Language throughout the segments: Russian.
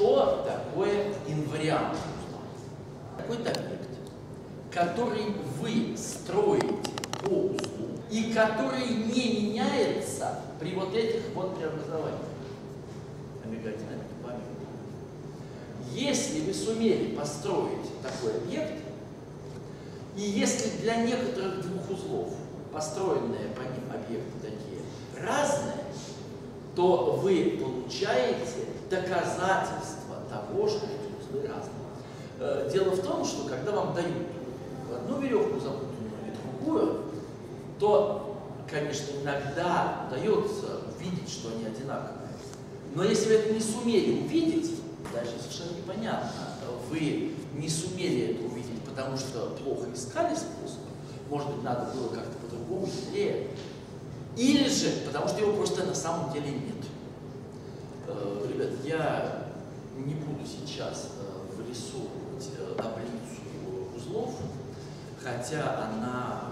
что такое инвариант. Какой-то объект, который вы строите по узлу и который не меняется при вот этих вот преобразованиях. Омега-динамика памяти. Если вы сумели построить такой объект, и если для некоторых двух узлов построенные по ним объекты такие разные, то вы получаете доказательство того, что эти узлы разные. Э, дело в том, что когда вам дают одну веревку запутанную и другую, то, конечно, иногда удается увидеть, что они одинаковые. Но если вы это не сумели увидеть, дальше совершенно непонятно, вы не сумели это увидеть, потому что плохо искали способ, может быть, надо было как-то по-другому, хитрее, или же потому что его просто на самом деле нет. Э, ребят, я не буду сейчас э, вырисовывать э, таблицу узлов, хотя она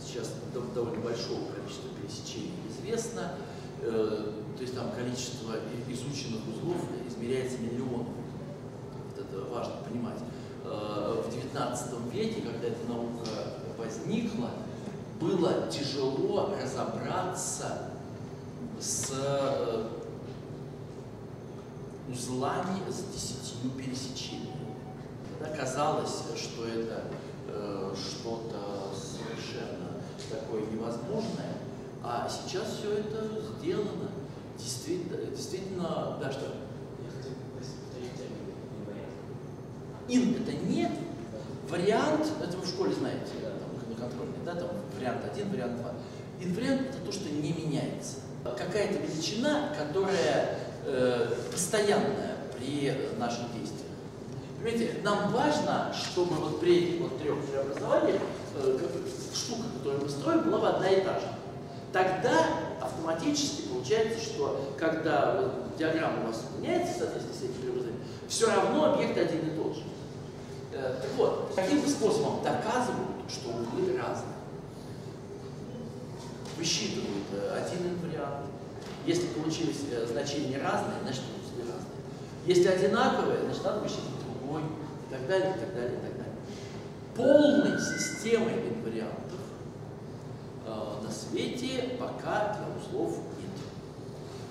сейчас довольно большого количества пересечений известна. То есть там количество изученных узлов измеряется миллионами. Вот это важно понимать. В XIX веке, когда эта наука возникла, было тяжело разобраться с э, узлами с десятью пересечениями. Тогда казалось, что это э, что-то совершенно такое невозможное, а сейчас все это сделано. Действительно, действительно да, что? Ин это не вариант, это вы в школе знаете, контрольный, да, там вариант 1, вариант 2. Инвариант – это то, что не меняется. Какая-то величина, которая постоянная при наших действиях. Понимаете, нам важно, чтобы вот при этих вот трех преобразованиях э, штука, которую мы строим, была одна и та же. Тогда автоматически получается, что когда вот, диаграмма у вас меняется в соответствии с этим преобразованием, все равно объект один и тот же. Э, так вот, каким способом доказывают, что углы разные? Высчитывают э, один вариант. Если получились э, значения разные, значит узлы разные. Если одинаковые, значит надо высчитывать другой, и так далее, и так далее, и так далее. Полной системы инвариантов э, на свете пока для узлов нет.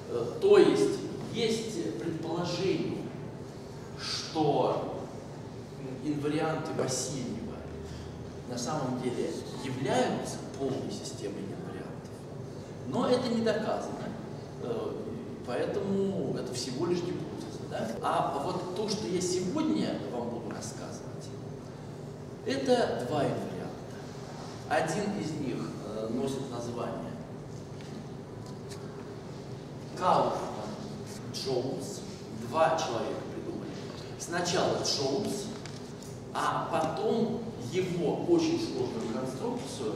Э, то есть есть предположение, что инварианты Васильева на самом деле являются полной системой инвариантов. Но это не доказано, э, поэтому это всего лишь гипотеза. Да? А вот то, что я сегодня вам буду рассказывать, это два инварианта. Один из них э, носит название Кауфман Джонс. Два человека придумали. Сначала Джонс, а потом его очень сложную конструкцию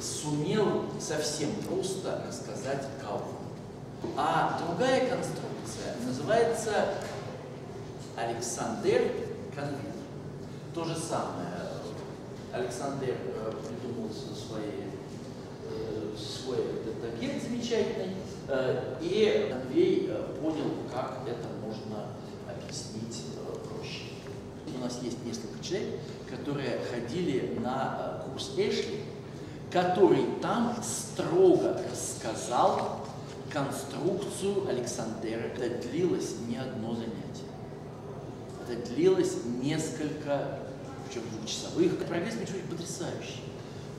сумел совсем просто рассказать Кауфман. А другая конструкция называется Александр Конвит. То же самое. Александр э, придумал свои, э, свой этот объект замечательный, э, и Конвей понял, как это можно объяснить проще. У нас есть несколько человек, которые ходили на курс Эшли, который там строго рассказал конструкцию Александера. Это длилось не одно занятие. Это длилось несколько, причем двухчасовых. Прогресс очень потрясающий.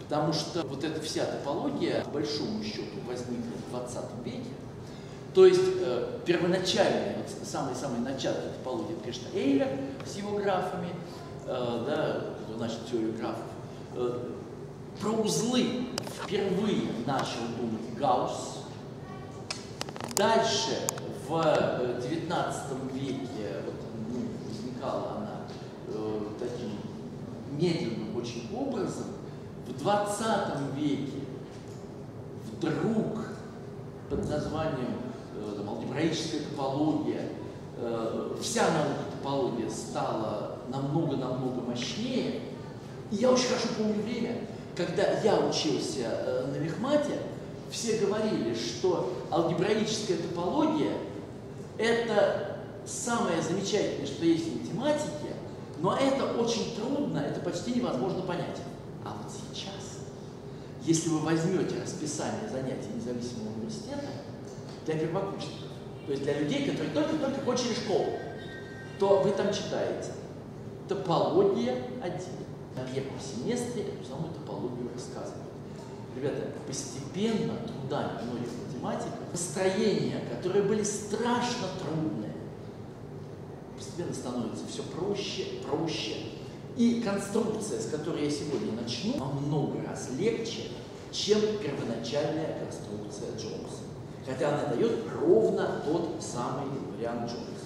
Потому что вот эта вся топология, по большому счету, возникла в 20 веке. То есть э, первоначальная, вот, самый-самый начальная топология, это, конечно, Эйлер с его графами, э, да, значит, теорию графов. Э, про узлы впервые начал думать Гаусс, Дальше, в XIX э, веке, вот, ну, возникала она э, таким медленным очень образом, в 20 веке вдруг под названием э, алгебраическая топология, э, вся наука топология стала намного-намного мощнее. И я очень хорошо помню время, когда я учился э, на Мехмате, все говорили, что алгебраическая топология – это самое замечательное, что есть в математике, но это очень трудно, это почти невозможно понять. А вот сейчас, если вы возьмете расписание занятий независимого университета для первокурсников, то есть для людей, которые только-только кончили школу, то вы там читаете топология 1. На первом семестре эту самую топологию рассказывают. Ребята, постепенно трудами многих математиков построения, которые были страшно трудные, постепенно становятся все проще, проще. И конструкция, с которой я сегодня начну, намного раз легче, чем первоначальная конструкция Джонса. Хотя она дает ровно тот самый вариант Джонса.